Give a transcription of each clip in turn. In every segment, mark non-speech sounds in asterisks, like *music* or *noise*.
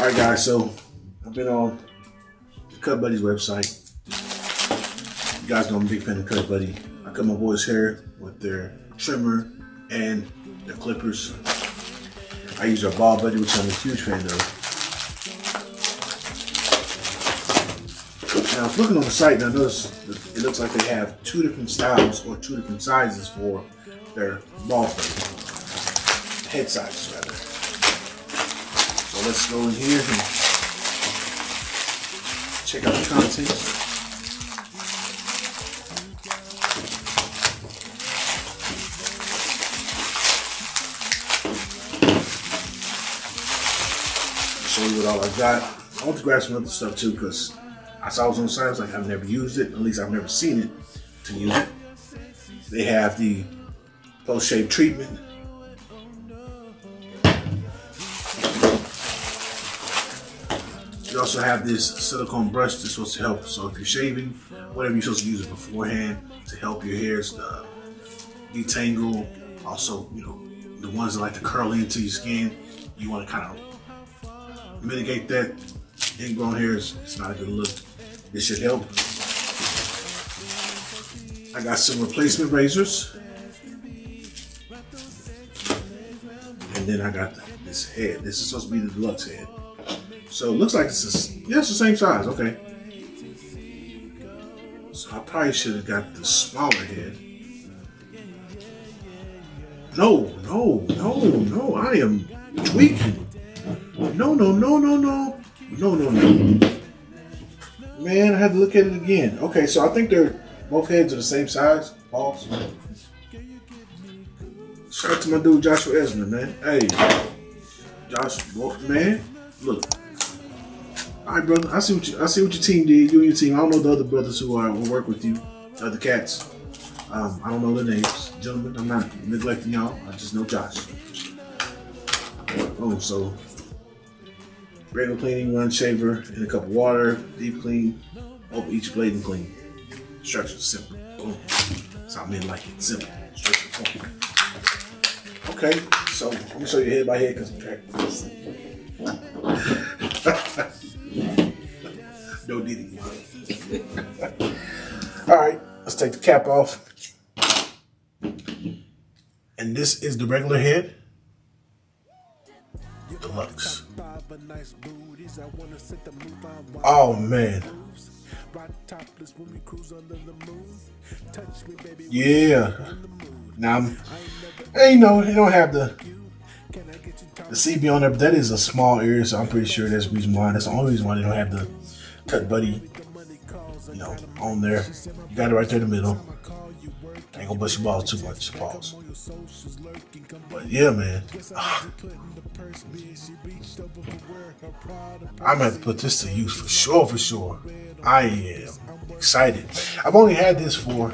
All right, guys. So I've been on the Cut Buddy's website. You guys know I'm a big fan of Cut Buddy. I cut my boys' hair with their trimmer and their clippers. I use their Bald Buddy, which I'm a huge fan of. Now, I was looking on the site and I noticed it looks like they have two different styles or two different sizes for their ball fade. Head sizes, rather. So let's go in here and check out the contents. Show you what all I got. I want to grab some other stuff too because I saw it on was like, I've never used it. At least I've never seen it to use it. They have the post shave treatment. You also have this silicone brush that's supposed to help. So if you're shaving, whatever you're supposed to use it beforehand to help your hairs uh, detangle. Also, you know, the ones that like to curl into your skin, you want to kind of mitigate that. Ingrown hairs, it's not a good look. This should help. I got some replacement razors. And then I got this head. This is supposed to be the deluxe head. So it looks like it's, a, yeah, it's the same size. Okay. So I probably should have got the smaller head. No, no, no, no. I am tweaking. No, no, no, no, no. No, no, no. Man, I had to look at it again. Okay, so I think they're both heads are the same size. Balls. Shout out to my dude Joshua Esmond, man. Hey, Josh, man, look. All right, brother. I see what you, I see what your team did. You and your team. I don't know the other brothers who are who work with you, the other cats. Um, I don't know their names, gentlemen. I'm not neglecting y'all. I just know Josh. Oh, so regular cleaning, one shaver, in a cup of water, deep clean, over each blade and clean. Instructions simple. Boom. That's how men like it. Simple. The. Okay, so let me show you head by head because no All right, let's take the cap off. And this is the regular head. Deluxe. Oh man. Yeah. Now, I'm, hey, you know, you don't have the the CB on there, but that is a small area, so I'm pretty sure that's the reason why. That's the only reason why they don't have the cut buddy, you know, on there. You got it right there in the middle. Ain't gonna bust your balls too much. Pause. But yeah, man. *sighs* I'm gonna put this to use for sure, for sure. I am excited. I've only had this for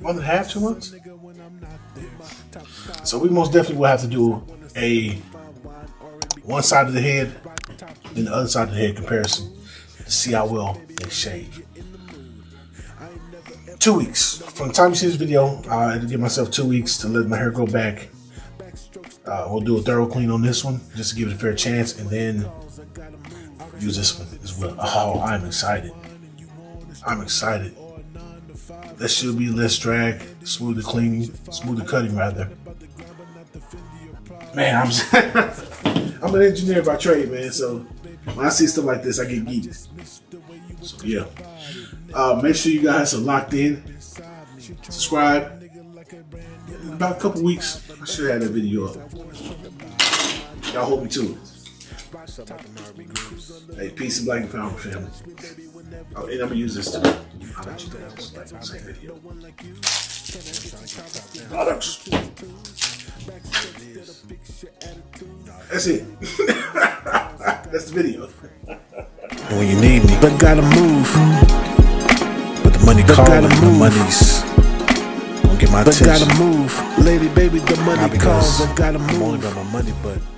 one and a half, two months. So we most definitely will have to do a one side of the head and the other side of the head comparison to see how well they shave. Two weeks. From the time you see this video, I had to give myself two weeks to let my hair grow back. Uh, we'll do a thorough clean on this one just to give it a fair chance and then use this one as well. Oh, I'm excited. I'm excited. This should be less drag, smoother cleaning, smoother cutting rather. Man, I'm *laughs* *laughs* I'm an engineer by trade, man. So when I see stuff like this, I get geeked. So yeah. Uh, make sure you guys are locked in. Subscribe. In about a couple weeks, I should have that video up. Y'all hold me to it. Hey, peace and black and power family. Oh, and I'm gonna use this too. I'll let you guys like the same video. Products. That's it. *laughs* That's the video. when you need me, but gotta move. But the money calling, gotta move. the money's gonna get my but attention. gotta move, lady, baby. The money calls. because I gotta move. I'm only move. about my money, but